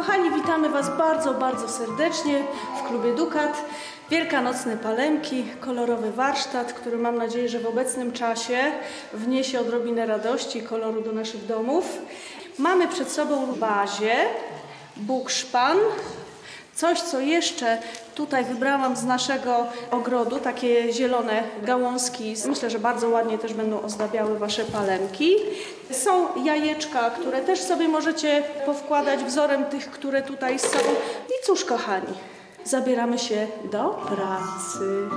Kochani, witamy Was bardzo, bardzo serdecznie w klubie Dukat. Wielkanocne palemki, kolorowy warsztat, który mam nadzieję, że w obecnym czasie wniesie odrobinę radości i koloru do naszych domów. Mamy przed sobą bazie bukszpan, Coś, co jeszcze tutaj wybrałam z naszego ogrodu, takie zielone gałązki. Myślę, że bardzo ładnie też będą ozdabiały Wasze palemki. Są jajeczka, które też sobie możecie powkładać wzorem tych, które tutaj są. I cóż, kochani, zabieramy się do pracy.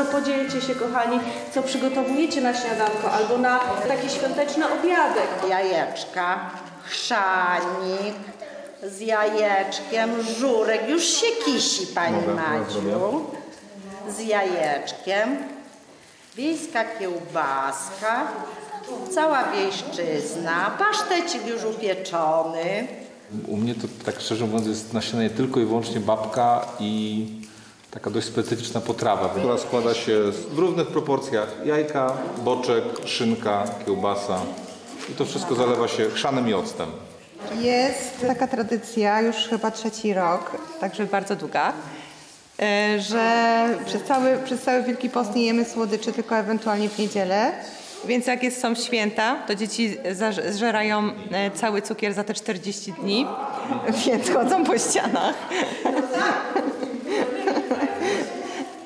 Może podzielcie się, kochani, co przygotowujecie na śniadanko albo na taki świąteczny obiadek. Jajeczka, chrzanik z jajeczkiem, żurek. Już się kisi, Pani teraz Maciu. Z jajeczkiem. Wiejska kiełbaska. Cała wiejszczyzna. Pasztecik już upieczony. U mnie to tak szczerze mówiąc jest na śniadanie tylko i wyłącznie babka i taka dość specyficzna potrawa, która składa się w równych proporcjach jajka, boczek, szynka, kiełbasa i to wszystko zalewa się chrzanem i octem. Jest taka tradycja już chyba trzeci rok, także bardzo długa, e, że przez cały, przez cały Wielki Post nie jemy słodyczy, tylko ewentualnie w niedzielę. Więc jak jest, są święta, to dzieci zżerają e, cały cukier za te 40 dni, więc chodzą po ścianach.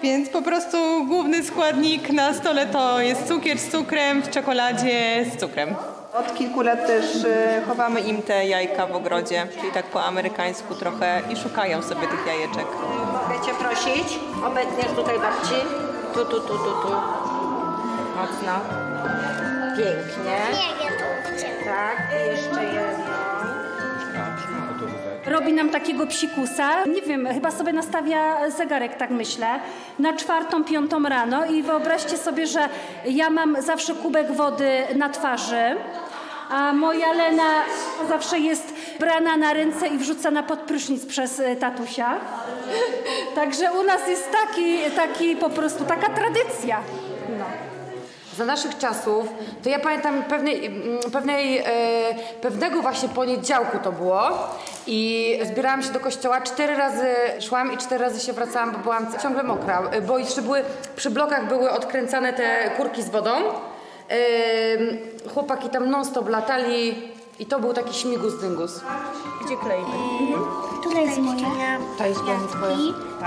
Więc po prostu główny składnik na stole to jest cukier z cukrem, w czekoladzie z cukrem. Od kilku lat też e, chowamy im te jajka w ogrodzie, czyli tak po amerykańsku trochę i szukają sobie tych jajeczek. Mogę Cię prosić? Obetniesz tutaj babci. Tu, tu, tu, tu, tu. Mocno. Pięknie. Tak, i jeszcze jedno. Robi nam takiego psikusa. Nie wiem, chyba sobie nastawia zegarek, tak myślę, na czwartą, piątą rano i wyobraźcie sobie, że ja mam zawsze kubek wody na twarzy, a moja Lena zawsze jest brana na ręce i wrzucana pod prysznic przez e, tatusia. Także u nas jest taki, taki po prostu, taka tradycja. No. Za naszych czasów, to ja pamiętam pewnej, mm, pewnej, e, pewnego właśnie poniedziałku to było i zbierałam się do kościoła, cztery razy szłam i cztery razy się wracałam, bo byłam ciągle mokra, e, bo jeszcze były, przy blokach były odkręcane te kurki z wodą. E, chłopaki tam non stop latali i to był taki śmigus dyngus. Gdzie kleimy? Która jest moja? Ta jest pani twoja.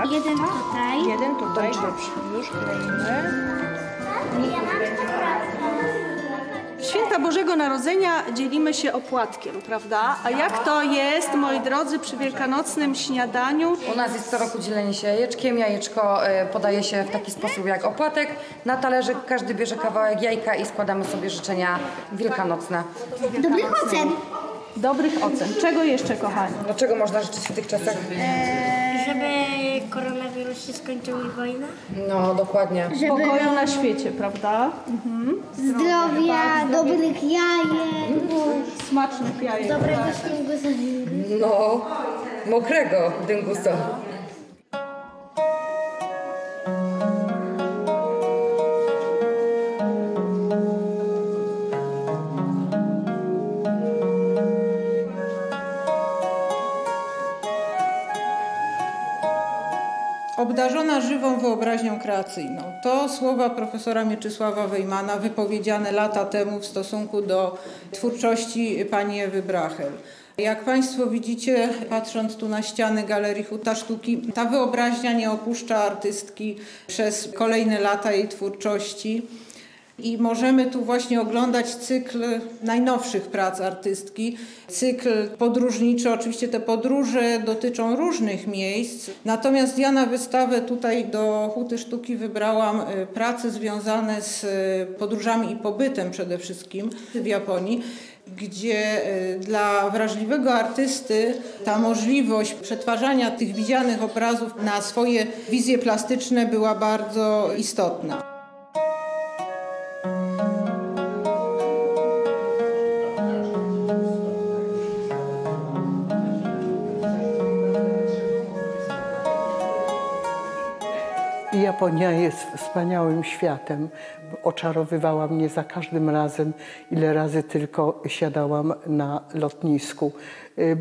I jeden tutaj. Jeden tutaj, dobrze. Już kleimy. W Święta Bożego Narodzenia dzielimy się opłatkiem, prawda? A jak to jest, moi drodzy, przy wielkanocnym śniadaniu? U nas jest co roku dzielenie się jajeczkiem. Jajeczko e, podaje się w taki sposób jak opłatek. Na talerzyk każdy bierze kawałek jajka i składamy sobie życzenia wielkanocne. Dobrych ocen. Dobrych ocen. Czego jeszcze, kochani? Dlaczego można życzyć w tych czasach? Żeby koronawirus się skończył i wojna. No, dokładnie. Żeby Pokoju na świecie, prawda? zdrowia, dobrych jajek, Smacznych jajek. dobrego śniegu za No, mokrego dyngusa. Obdarzona żywą wyobraźnią kreacyjną. To słowa profesora Mieczysława Wejmana wypowiedziane lata temu w stosunku do twórczości pani Ewy Brachel. Jak Państwo widzicie, patrząc tu na ściany Galerii Huta Sztuki, ta wyobraźnia nie opuszcza artystki przez kolejne lata jej twórczości. I możemy tu właśnie oglądać cykl najnowszych prac artystki, cykl podróżniczy. Oczywiście te podróże dotyczą różnych miejsc. Natomiast ja na wystawę tutaj do Huty Sztuki wybrałam y, prace związane z y, podróżami i pobytem przede wszystkim w Japonii gdzie y, dla wrażliwego artysty ta możliwość przetwarzania tych widzianych obrazów na swoje wizje plastyczne była bardzo istotna. Japonia jest wspaniałym światem. Oczarowywała mnie za każdym razem, ile razy tylko siadałam na lotnisku. Y,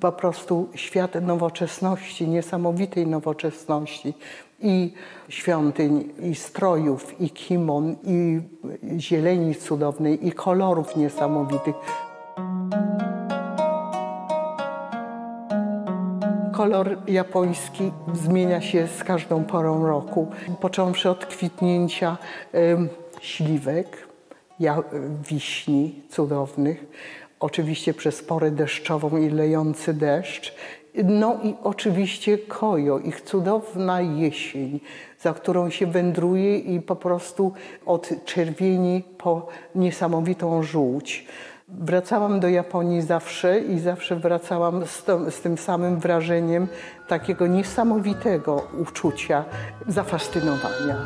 Po prostu świat nowoczesności, niesamowitej nowoczesności i świątyń, i strojów, i kimon, i zieleni cudownej, i kolorów niesamowitych. Kolor japoński zmienia się z każdą porą roku, począwszy od kwitnięcia śliwek, ja, wiśni cudownych, oczywiście przez porę deszczową i lejący deszcz, no i oczywiście kojo, ich cudowna jesień, za którą się wędruje i po prostu od czerwieni po niesamowitą żółć. Wracałam do Japonii zawsze i zawsze wracałam z, to, z tym samym wrażeniem takiego niesamowitego uczucia, zafascynowania.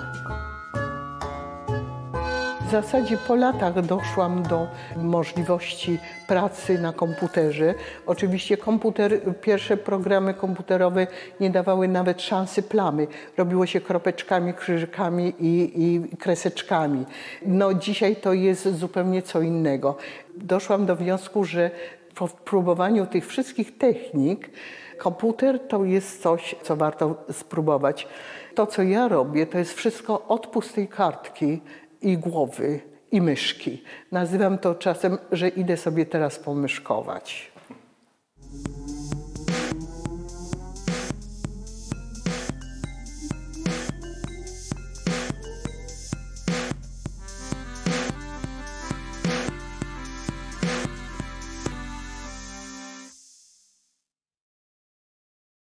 Zasadzie po latach doszłam do możliwości pracy na komputerze. Oczywiście komputer, pierwsze programy komputerowe nie dawały nawet szansy plamy. Robiło się kropeczkami, krzyżykami i, i kreseczkami. No dzisiaj to jest zupełnie co innego. Doszłam do wniosku, że po próbowaniu tych wszystkich technik komputer to jest coś, co warto spróbować. To, co ja robię, to jest wszystko od pustej kartki i głowy, i myszki. Nazywam to czasem, że idę sobie teraz pomyszkować.